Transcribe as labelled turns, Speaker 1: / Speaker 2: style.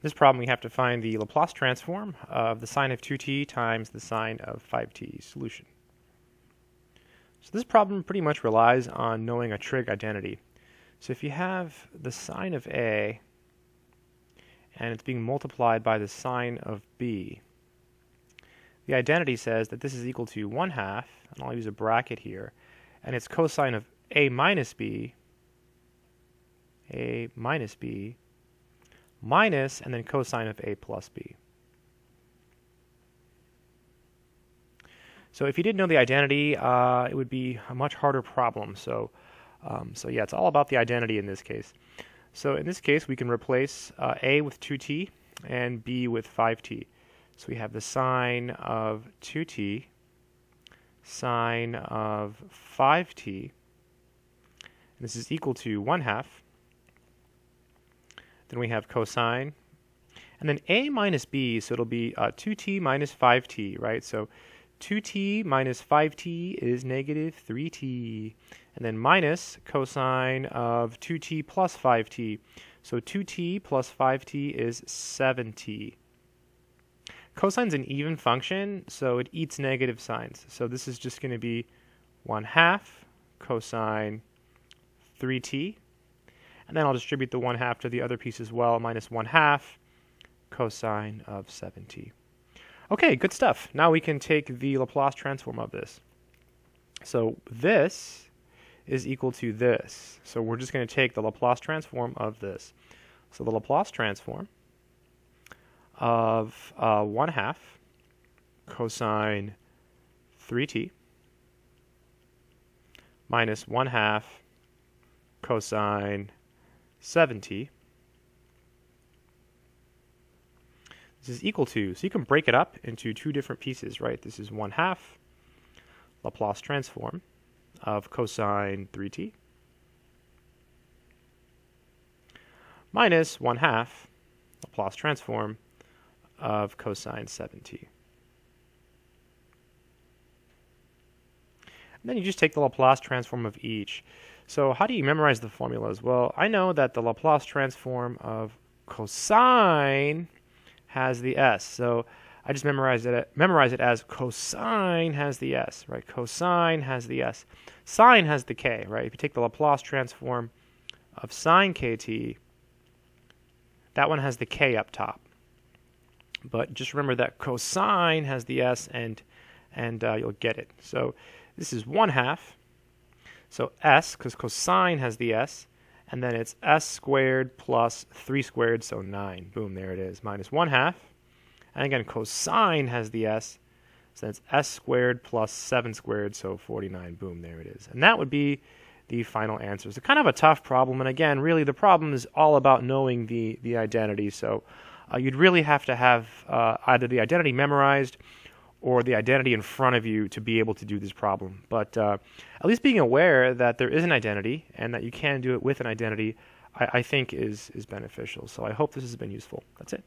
Speaker 1: this problem we have to find the Laplace transform of the sine of 2t times the sine of 5t solution. So this problem pretty much relies on knowing a trig identity. So if you have the sine of A and it's being multiplied by the sine of B, the identity says that this is equal to 1 half, and I'll use a bracket here, and it's cosine of A minus B, A minus B, minus, and then cosine of A plus B. So if you didn't know the identity, uh, it would be a much harder problem. So, um, so yeah, it's all about the identity in this case. So in this case, we can replace uh, A with 2t and B with 5t. So we have the sine of 2t, sine of 5t, and this is equal to 1 half. Then we have cosine, and then a minus b, so it'll be uh, 2t minus 5t, right? So 2t minus 5t is negative 3t. And then minus cosine of 2t plus 5t. So 2t plus 5t is 7t. Cosine's an even function, so it eats negative signs. So this is just going to be 1 half cosine 3t. And then I'll distribute the 1 half to the other piece as well, minus 1 half cosine of 7t. Okay, good stuff. Now we can take the Laplace transform of this. So this is equal to this. So we're just going to take the Laplace transform of this. So the Laplace transform of uh, 1 half cosine 3t minus 1 half cosine 7t This is equal to, so you can break it up into two different pieces, right? This is 1 half Laplace transform of cosine 3t minus 1 half Laplace transform of cosine 7t. And then you just take the Laplace transform of each. So how do you memorize the formulas? Well, I know that the Laplace transform of cosine has the s. So I just memorize it memorize it as cosine has the s, right? Cosine has the s. Sine has the k, right? If you take the Laplace transform of sine kt, that one has the k up top. But just remember that cosine has the s, and and uh, you'll get it. So this is one half. So s, because cosine has the s, and then it's s squared plus 3 squared, so 9. Boom, there it is, minus 1 half. And again, cosine has the s, so that's s squared plus 7 squared, so 49. Boom, there it is. And that would be the final answer. So kind of a tough problem, and again, really the problem is all about knowing the, the identity. So uh, you'd really have to have uh, either the identity memorized or the identity in front of you to be able to do this problem. But uh, at least being aware that there is an identity and that you can do it with an identity, I, I think is, is beneficial. So I hope this has been useful. That's it.